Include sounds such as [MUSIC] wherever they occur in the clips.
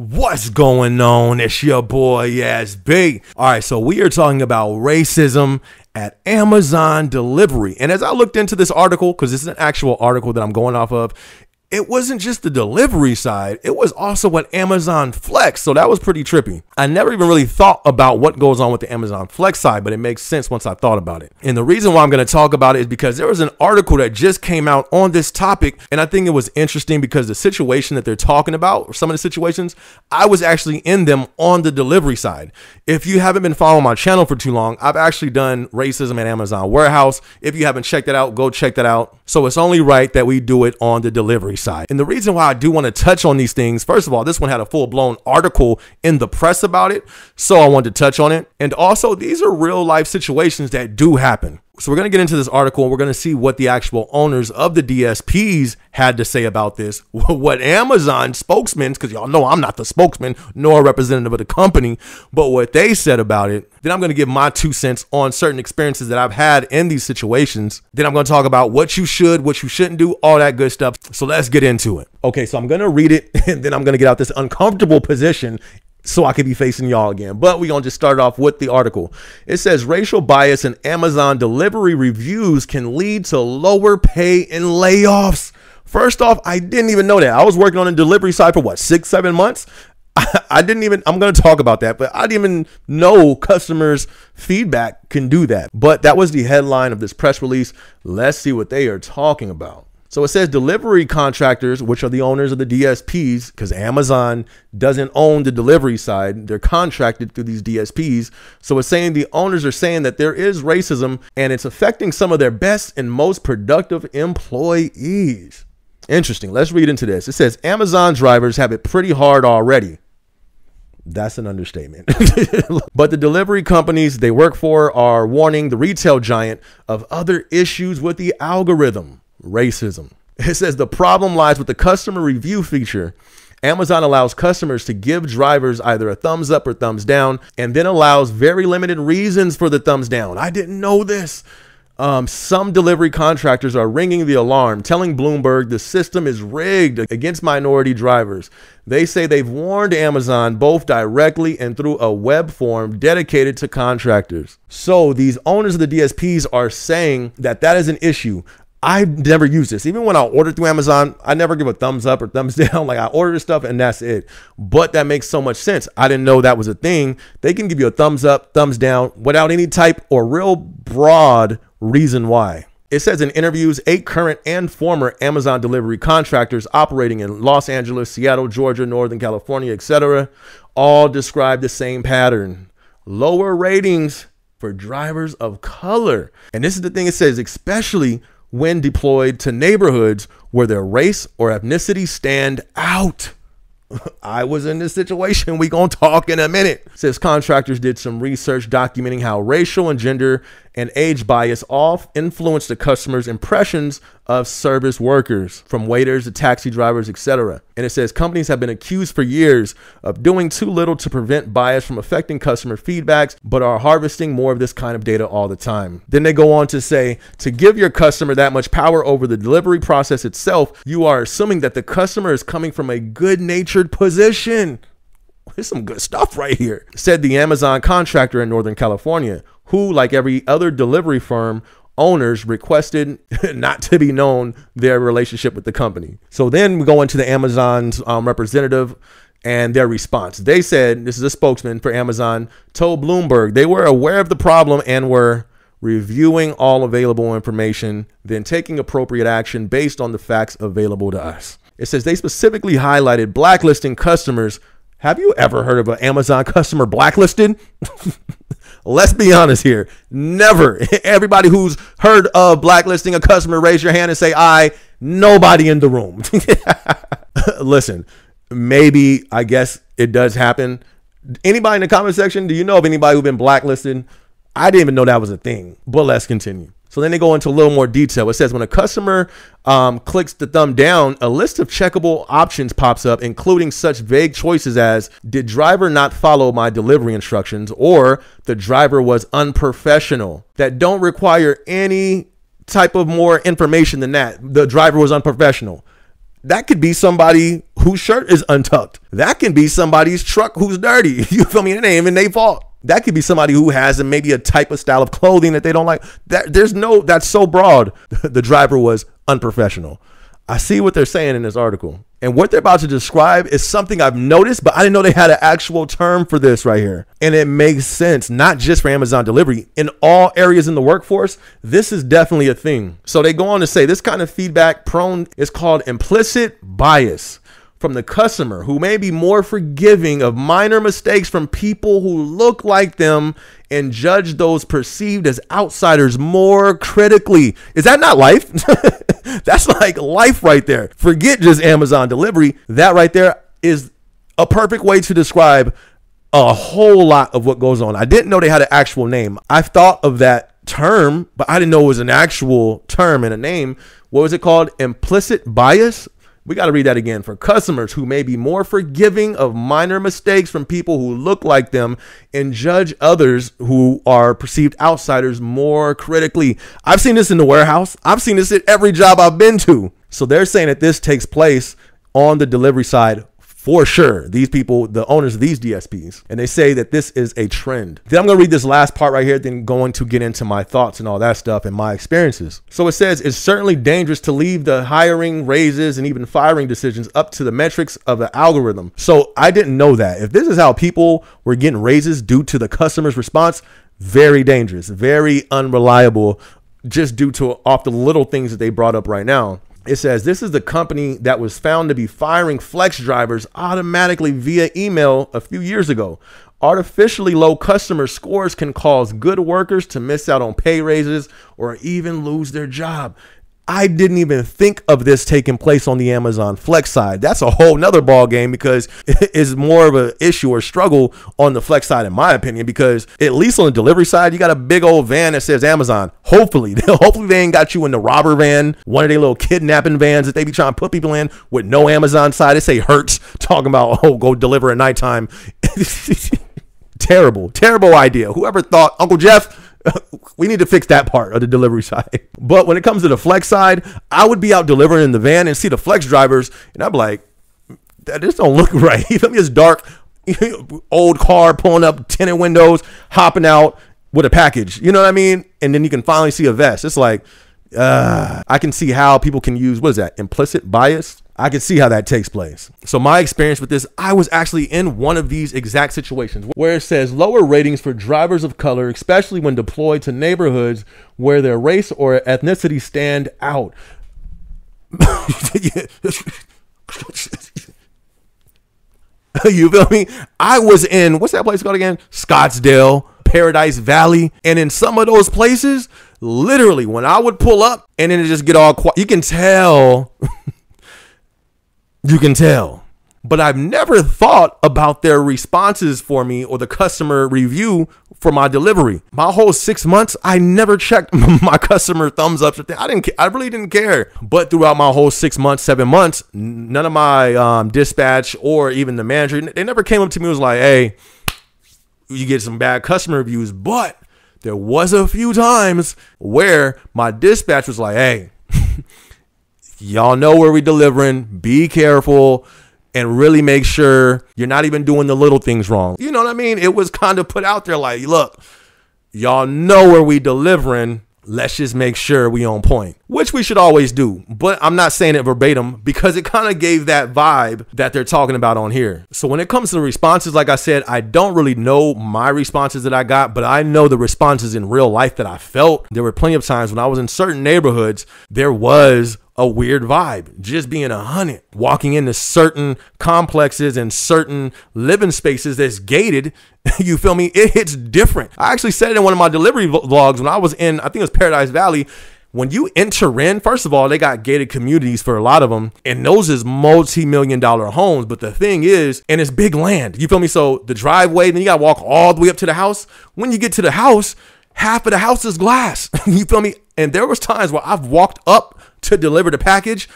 What's going on? It's your boy SB. All right, so we are talking about racism at Amazon delivery. And as I looked into this article, because this is an actual article that I'm going off of, it wasn't just the delivery side, it was also what Amazon Flex. So that was pretty trippy. I never even really thought about what goes on with the Amazon Flex side, but it makes sense once I thought about it. And the reason why I'm going to talk about it is because there was an article that just came out on this topic. And I think it was interesting because the situation that they're talking about, or some of the situations, I was actually in them on the delivery side. If you haven't been following my channel for too long, I've actually done racism at Amazon Warehouse. If you haven't checked that out, go check that out. So it's only right that we do it on the delivery side. And the reason why I do want to touch on these things, first of all, this one had a full blown article in the press about it. So I wanted to touch on it. And also, these are real life situations that do happen. So we're going to get into this article and we're going to see what the actual owners of the DSPs had to say about this. [LAUGHS] What Amazon spokesmen, because y'all know I'm not the spokesman nor a representative of the company, but what they said about it. Then I'm going to give my two cents on certain experiences that I've had in these situations. Then I'm going to talk about what you should, what you shouldn't do, all that good stuff. So let's get into it. Okay, so I'm going to read it [LAUGHS] and then I'm going to get out this uncomfortable position so I could be facing y'all again. But we're going to just start off with the article. It says racial bias in Amazon delivery reviews can lead to lower pay and layoffs. First off, I didn't even know that. I was working on a delivery side for what, six, seven months? [LAUGHS] I didn't even, I'm going to talk about that, but I didn't even know customers' feedback can do that. But that was the headline of this press release. Let's see what they are talking about. So it says delivery contractors, which are the owners of the DSPs, because Amazon doesn't own the delivery side, they're contracted through these DSPs. So it's saying the owners are saying that there is racism and it's affecting some of their best and most productive employees. Interesting. Let's read into this. It says Amazon drivers have it pretty hard already. That's an understatement. [LAUGHS] but the delivery companies they work for are warning the retail giant of other issues with the algorithm racism. It says the problem lies with the customer review feature. Amazon allows customers to give drivers either a thumbs up or thumbs down, and then allows very limited reasons for the thumbs down. I didn't know this. Um, some delivery contractors are ringing the alarm, telling Bloomberg the system is rigged against minority drivers. They say they've warned Amazon both directly and through a web form dedicated to contractors. So these owners of the DSPs are saying that that is an issue. I never use this. Even when I order through Amazon, I never give a thumbs up or thumbs [LAUGHS] down. Like I order stuff and that's it. But that makes so much sense. I didn't know that was a thing. They can give you a thumbs up, thumbs down without any type or real broad reason why. It says in interviews, eight current and former Amazon delivery contractors operating in Los Angeles, Seattle, Georgia, Northern California, etc., all describe the same pattern. Lower ratings for drivers of color. And this is the thing it says, especially when deployed to neighborhoods where their race or ethnicity stand out. [LAUGHS] I was in this situation. We gonna talk in a minute. Says contractors did some research documenting how racial and gender and age bias all influence the customer's impressions of service workers, from waiters to taxi drivers, etc. And it says companies have been accused for years of doing too little to prevent bias from affecting customer feedbacks, but are harvesting more of this kind of data all the time. Then they go on to say to give your customer that much power over the delivery process itself, you are assuming that the customer is coming from a good natured position. [LAUGHS] There's some good stuff right here, said the Amazon contractor in Northern California, who, like every other delivery firm, owners requested [LAUGHS] not to be known their relationship with the company. So then we go into the Amazon's um, representative and their response. They said, this is a spokesman for Amazon, told Bloomberg they were aware of the problem and were reviewing all available information, then taking appropriate action based on the facts available to us. It says they specifically highlighted blacklisting customers. Have you ever heard of an Amazon customer blacklisted? [LAUGHS] Let's be honest here. Never. [LAUGHS] Everybody who's heard of blacklisting a customer, raise your hand and say, I. Nobody in the room. [LAUGHS] Listen, maybe, I guess it does happen. Anybody in the comment section, do you know of anybody who's been blacklisted? I didn't even know that was a thing, but let's continue. So then they go into a little more detail. It says when a customer um, clicks the thumb down, a list of checkable options pops up, including such vague choices as Did driver not follow my delivery instructions? or The driver was unprofessional, that don't require any type of more information than that. The driver was unprofessional. That could be somebody whose shirt is untucked. That can be somebody's truck who's dirty. [LAUGHS] You feel me? It ain't even their fault. That could be somebody who has maybe a type of style of clothing that they don't like. That there's no that's so broad. [LAUGHS] the driver was unprofessional. I see what they're saying in this article. And what they're about to describe is something I've noticed, but I didn't know they had an actual term for this right here. And it makes sense, not just for Amazon delivery. In all areas in the workforce, this is definitely a thing. So they go on to say this kind of feedback prone is called implicit bias from the customer who may be more forgiving of minor mistakes from people who look like them and judge those perceived as outsiders more critically. Is that not life? [LAUGHS] That's like life right there. Forget just Amazon delivery. That right there is a perfect way to describe a whole lot of what goes on. I didn't know they had an actual name. I thought of that term, but I didn't know it was an actual term and a name. What was it called? Implicit bias. We got to read that again for customers who may be more forgiving of minor mistakes from people who look like them and judge others who are perceived outsiders more critically. I've seen this in the warehouse. I've seen this at every job I've been to. So they're saying that this takes place on the delivery side for sure. These people, the owners of these DSPs, and they say that this is a trend. Then I'm going to read this last part right here, then going to get into my thoughts and all that stuff and my experiences. So it says it's certainly dangerous to leave the hiring, raises, and even firing decisions up to the metrics of the algorithm. So I didn't know that. If this is how people were getting raises due to the customer's response, very dangerous, very unreliable, just due to off the little things that they brought up right now it says this is the company that was found to be firing flex drivers automatically via email a few years ago. Artificially low customer scores can cause good workers to miss out on pay raises or even lose their job. I didn't even think of this taking place on the Amazon Flex side. That's a whole nother ball game because [LAUGHS] it's more of an issue or struggle on the Flex side, in my opinion. Because at least on the delivery side, you got a big old van that says Amazon. Hopefully, [LAUGHS] hopefully they ain't got you in the robber van, one of their little kidnapping vans that they be trying to put people in with no Amazon side. They say Hertz [LAUGHS] talking about oh go deliver at nighttime. terrible, terrible idea. Whoever thought Uncle Jeff [LAUGHS] we need to fix that part of the delivery [LAUGHS] side. But when it comes to the flex side, I would be out delivering in the van and see the flex drivers, and I'm like, that just don't look [LAUGHS] right. You feel me? It's dark, old car pulling up tinted windows, hopping out with a package. You know what I mean? And then you can finally see a vest. It's like, uh, I can see how people can use what is that implicit bias I can see how that takes place. So my experience with this, I was actually in one of these exact situations where it says lower ratings for drivers of color, especially when deployed to neighborhoods where their race or ethnicity stand out. [LAUGHS] you feel me? I was in what's that place called again? Scottsdale, Paradise Valley, and in some of those places, literally when I would pull up and then it just get all quiet, you can tell [LAUGHS] You can tell. But I've never thought about their responses for me or the customer review for my delivery. My whole six months, I never checked [LAUGHS] my customer thumbs ups. I didn't. I really didn't care. But throughout my whole six months, seven months, none of my um, dispatch or even the manager, they never came up to me and was like, "Hey, you get some bad customer reviews." But there was a few times where my dispatch was like, "Hey." [LAUGHS] y'all know where we delivering. Be careful and really make sure you're not even doing the little things wrong. You know what I mean? It was kind of put out there like, look, y'all know where we delivering. Let's just make sure we on point, which we should always do. But I'm not saying it verbatim because it kind of gave that vibe that they're talking about on here. So when it comes to the responses, like I said, I don't really know my responses that I got, but I know the responses in real life that I felt. There were plenty of times when I was in certain neighborhoods, there was a weird vibe. Just being a hundred, walking into certain complexes and certain living spaces that's gated. [LAUGHS] You feel me? It hits different. I actually said it in one of my delivery vlogs when I was in, I think it was Paradise Valley. When you enter in, first of all, they got gated communities for a lot of them, and those is multi-million dollar homes. But the thing is, and it's big land. You feel me? So the driveway, then you gotta walk all the way up to the house. When you get to the house, half of the house is glass. [LAUGHS] you feel me? And there was times where I've walked up to deliver the package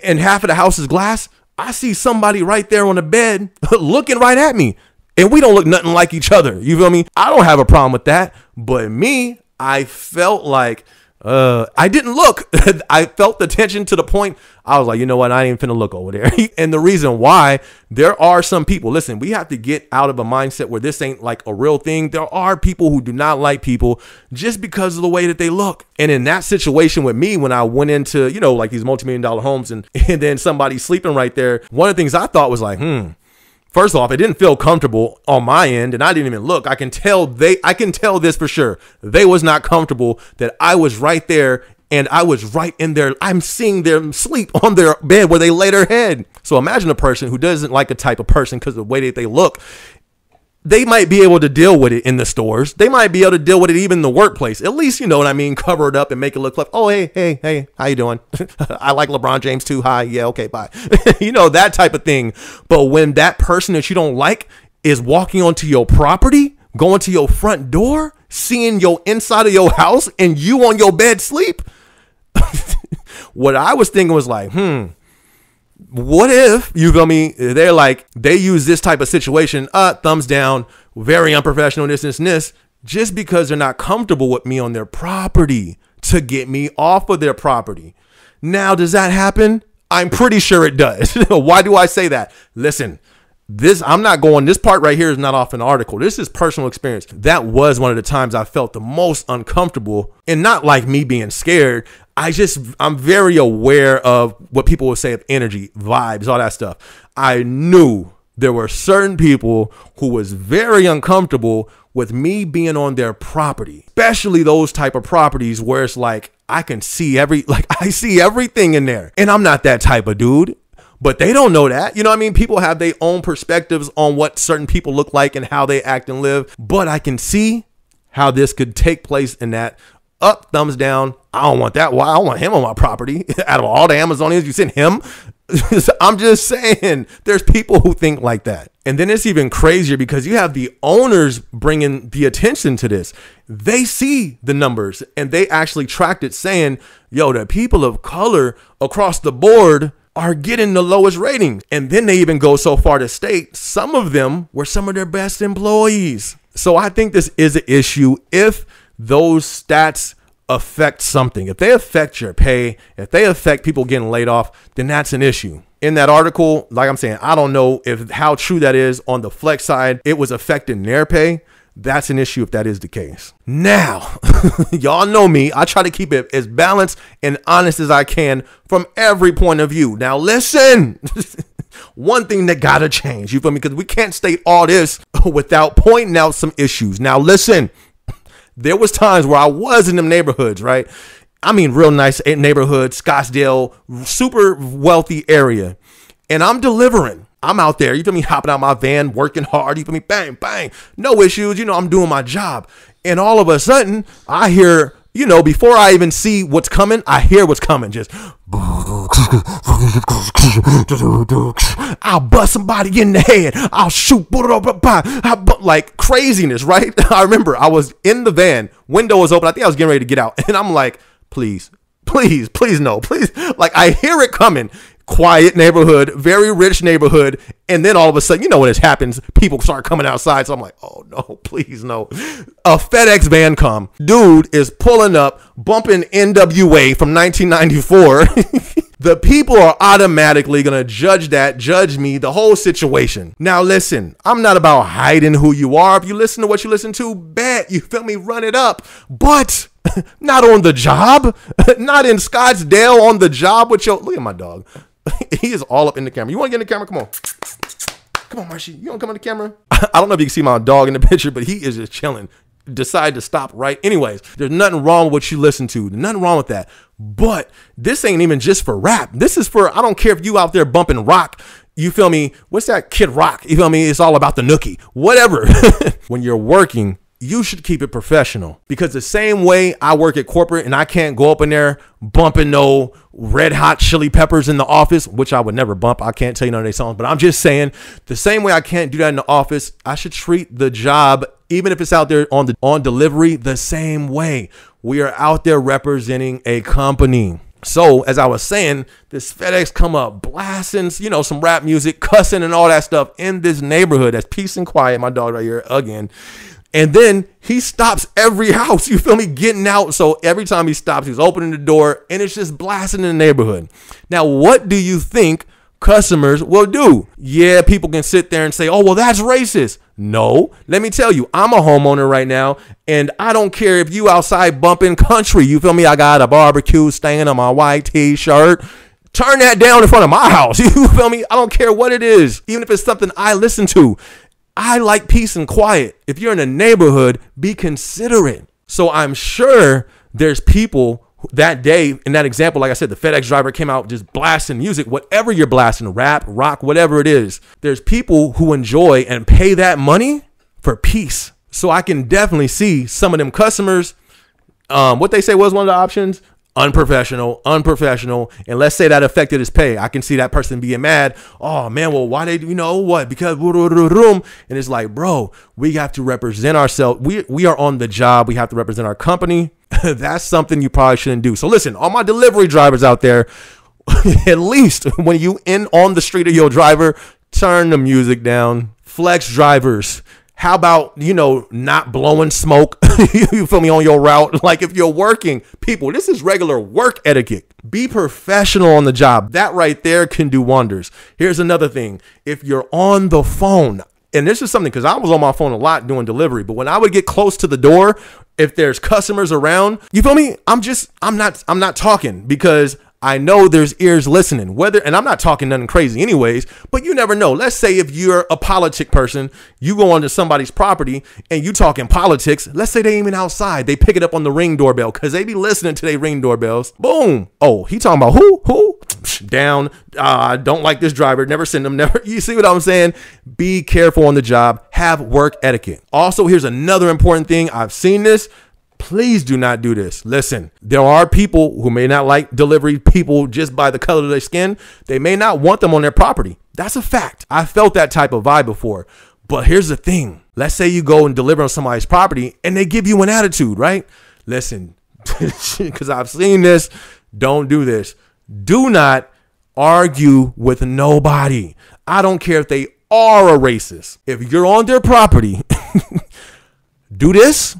and half of the house is glass, I see somebody right there on the bed [LAUGHS] looking right at me. And we don't look nothing like each other. You feel me? I don't have a problem with that. But me, I felt like uh, I didn't look. [LAUGHS] I felt the tension to the point I was like, you know what? I ain't finna look over there. [LAUGHS] and the reason why there are some people, listen, we have to get out of a mindset where this ain't like a real thing. There are people who do not like people just because of the way that they look. And in that situation with me, when I went into, you know, like these multi-million dollar homes and, [LAUGHS] and then somebody sleeping right there, one of the things I thought was like, hmm, First off, it didn't feel comfortable on my end, and I didn't even look. I can tell they I can tell this for sure. They was not comfortable that I was right there and I was right in there. I'm seeing them sleep [LAUGHS] on their bed where they lay their head. So imagine a person who doesn't like a type of person because of the way that they look they might be able to deal with it in the stores. They might be able to deal with it even in the workplace. At least you know what I mean. Cover it up and make it look like, oh hey hey hey, how you doing? [LAUGHS] I like LeBron James too. Hi, yeah, okay, bye. [LAUGHS] you know that type of thing. But when that person that you don't like is walking onto your property, going to your front door, seeing your inside of your house, and you on your bed sleep, [LAUGHS] what I was thinking was like, hmm what if you feel me? They're like they use this type of situation, uh, thumbs down, very unprofessional, this, this, and this, just because they're not comfortable with me on their property to get me off of their property. Now, does that happen? I'm pretty sure it does. [LAUGHS] Why do I say that? Listen, this I'm not going this part right here is not off an article. This is personal experience. That was one of the times I felt the most uncomfortable and not like me being scared. I just I'm very aware of what people would say of energy, vibes, all that stuff. I knew there were certain people who was very uncomfortable with me being on their property, especially those type of properties where it's like I can see every [LAUGHS] like I see everything in there. And I'm not that type of dude. But they don't know that. You know I mean? People have their own perspectives on what certain people look like and how they act and live. But I can see how this could take place in that up, thumbs down. I don't want that. Why? I want him on my property. [LAUGHS] Out of all the Amazonians, you sent him. [LAUGHS] I'm just saying, there's people who think like that. And then it's even crazier because you have the owners bringing the attention to this. They see the numbers and they actually tracked it saying, yo, the people of color across the board are getting the lowest ratings. And then they even go so far to state some of them were some of their best employees. So I think this is an issue if those stats affect something. If they affect your pay, if they affect people getting laid off, then that's an issue. In that article, like I'm saying, I don't know if how true that is on the flex side, it was affecting their pay. That's an issue if that is the case. Now, [LAUGHS] y'all know me. I try to keep it as balanced and honest as I can from every point of view. Now, listen. [LAUGHS] One thing that gotta change, you feel me? Because we can't state all this [LAUGHS] without pointing out some issues. Now, listen, there was times where I was in them neighborhoods, right? I mean, real nice eh, neighborhood, Scottsdale, super wealthy area. And I'm delivering. I'm out there, you feel me, hopping out my van, working hard, you feel me, bang, bang, no issues, you know, I'm doing my job. And all of a sudden, I hear, you know, before I even see what's coming, I hear what's coming. Just, I'll bust somebody in the head. I'll shoot, like craziness, right? [LAUGHS] I remember I was in the van, window was open. I think I was getting ready to get out. [LAUGHS] And I'm like, please, please, please, no, please. Like, I hear it coming quiet neighborhood, very rich neighborhood, and then all of a sudden, you know when it happens, people start coming outside. So I'm like, oh no, [LAUGHS] please no. A FedEx van come, dude is pulling up, bumping NWA from 1994. [LAUGHS] the people are automatically gonna judge that, judge me, the whole situation. Now listen, I'm not about hiding who you are. If you listen to what you listen to, bet you feel me, run it up. But [LAUGHS] not on the job, not in Scottsdale on the job with your look at my dog. [LAUGHS] he is all up in the camera. You want to get in the camera? Come on. Come on, Marshy. You want to come in the camera? [LAUGHS] I don't know if you can see my dog in the [LAUGHS] picture, but he is just chilling. Decide to stop right. Anyways, there's nothing wrong with what you listen to. Nothing wrong with that. But this ain't even just for rap. This is for, I don't care if you out there bumping rock. You feel me? What's that Kid Rock? You feel me? It's all about the nookie. Whatever. when you're working, you should keep it professional because the same way I work at corporate and I can't go up in there bumping no red hot chili peppers in the office, which I would never bump. I can't tell you none of their songs, but I'm just saying the same way I can't do that in the office, I should treat the job, even if it's out there on the on delivery, the same way. We are out there representing a company. So, as I was saying, this FedEx come up blasting, you know, some rap music, cussing and all that stuff in this neighborhood that's peace and quiet. My dog right here again And then he stops every [LAUGHS] house. You feel me? Getting out. So every time he stops, he's opening the door and it's just blasting in the neighborhood. Now, what do you think customers will do? Yeah, people can sit there and say, oh, well, that's racist. No, let me tell you, I'm a homeowner right now, and I don't care if you outside bumping country. You feel me? I got a barbecue stain on my white t-shirt. Turn that down in front of my house. [LAUGHS] You feel me? I don't care what it is, even if it's something I listen to. I like peace and quiet. If you're in a neighborhood, be considerate. So I'm sure there's people that day in that example, like I said, the FedEx driver came out just blasting music, whatever you're blasting, rap, rock, whatever it is. There's people who enjoy and pay that money for peace. So I can definitely see some of them customers. Um, what they say was one of the options unprofessional, unprofessional, and let's say that affected his pay. I can see that person being mad. Oh man, well, why they do you know what? Because and it's like, bro, we have to represent ourselves. We we are on the job. We have to represent our company. [LAUGHS] That's something you probably shouldn't do. So listen, all my delivery drivers out there, [LAUGHS] at least when you in on the street of your driver, turn the music down. Flex drivers, how about, you know, not blowing smoke? [LAUGHS] you feel me on your route? Like if you're working, people, this is regular work etiquette. Be professional on the job. That right there can do wonders. Here's another thing. If you're on the phone, and this is something because I was on my phone a lot doing delivery, but when I would get close to the door, if there's customers around, you feel me? I'm just I'm not I'm not talking because I know there's ears listening. Whether and I'm not talking nothing crazy anyways, but you never know. Let's say if you're a politic person, you go onto somebody's property and you talking politics. Let's say they even outside, they pick it up on the ring doorbell because they be listening to their ring doorbells. Boom. Oh, he talking about who? Who? Down. I uh, don't like this driver. Never send them. [LAUGHS] Never. You see what I'm saying? Be careful on the job. Have work etiquette. Also, here's another important thing. I've seen this Please do not do this. Listen, there are people who may not like delivery people just by the color of their skin. They may not want them on their property. That's a fact. I felt that type of vibe before. But here's the thing. Let's say you go and deliver on somebody's property and they give you an attitude, right? Listen, [LAUGHS] because I've seen this. Don't do this. Do not argue with nobody. I don't care if they are a racist. If you're on their property, [LAUGHS] do this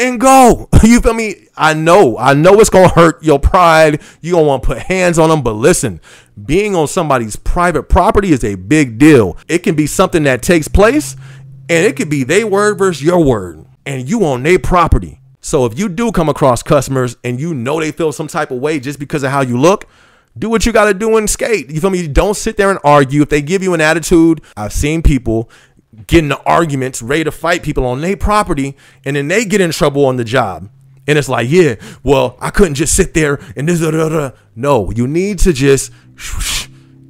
and go. [LAUGHS] You feel me? I know, I know it's gonna hurt your pride. You don't want to put hands on them, but listen, being on somebody's private property is a big deal. It can be something that takes place, and it could be their word versus your word, and you on their property. So if you do come across customers and you know they feel some type of way just because of how you look, do what you got to do and skate. You feel me? Don't sit there and argue. If they give you an attitude, I've seen people get into arguments, ready to fight people on their property, and then they get in trouble on the job. And it's like, yeah, well, I couldn't just sit there and this. Da, da, da. No, you need to just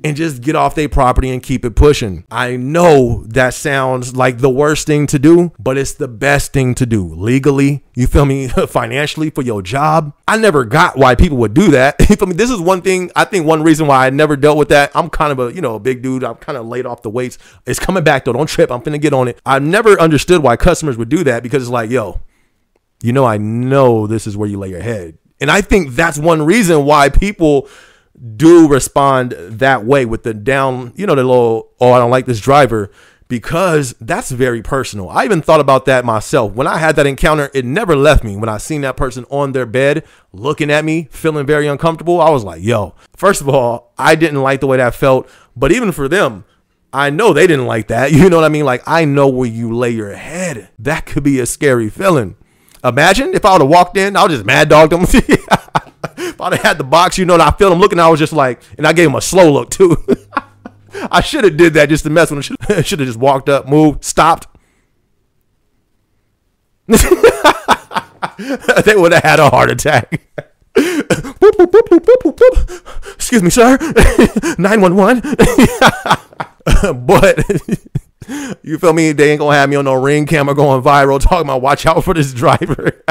and just get off their property and keep it pushing. I know that sounds like the worst thing to do, but it's the best thing to do legally. You feel me? [LAUGHS] Financially for your job. I never got why people would do that. [LAUGHS] You feel me? This is one thing. I think one reason why I never dealt with that. I'm kind of a you know a big dude. I'm kind of laid off the weights. It's coming back though. Don't trip. I'm finna get on it. I've never understood why customers would do that because it's like, yo, you know, I know this is where you lay your head. And I think that's one reason why people do respond that way with the down, you know, the little, oh, I don't like this driver, because that's very personal. I even thought about that myself. When I had that encounter, it never left me. When I seen that person on their bed looking at me, feeling very uncomfortable, I was like, yo, first of all, I didn't like the way that felt. But even for them, I know they didn't like that. [LAUGHS] You know what I mean? Like, I know where you lay your head. That could be a scary feeling. Imagine if I would have walked in, I would just mad dog them. [LAUGHS] I'd have had the box, you know, and I felt him looking, I was just like, and I gave him a slow look too. [LAUGHS] I should have did that just to mess with him. [LAUGHS] Should have just walked up, moved, stopped. [LAUGHS] they would have had a heart attack. Excuse me, sir. 911. but you feel me? They ain't gonna have me on no ring camera going viral talking about watch out for this driver.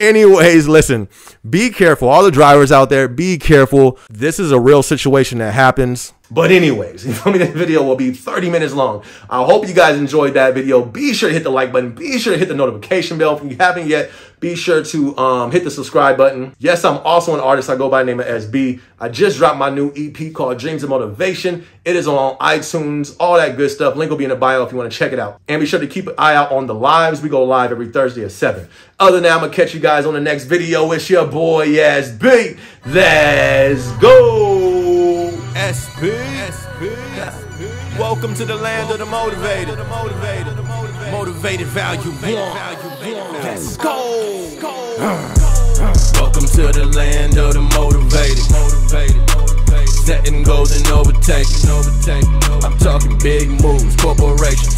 Anyways, listen, be careful. All the drivers out there, be careful. This is a real situation that happens. But anyways, [LAUGHS] you feel me? This video will be 30 minutes long. I hope you guys enjoyed that video. Be sure to hit the like button. Be sure to hit the notification bell if you haven't yet. Be sure to um, hit the subscribe button. Yes, I'm also an artist. I go by the name of SB. I just dropped my new EP called Dreams & Motivation. It is on iTunes, all that good stuff. Link will be in the bio if you want to check it out. And be sure to keep an eye out on the lives. We go live every Thursday at 7. Other than that, I'm going to catch you guys on the next video. It's your boy SB. Let's go. SB. SB. Welcome to the land of the motivated. Motivated value one. Let's go. Welcome to the land of the motivated. Setting goals and overtaking. I'm talking big moves, corporation.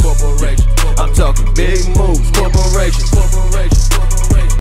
I'm talking big moves, corporation.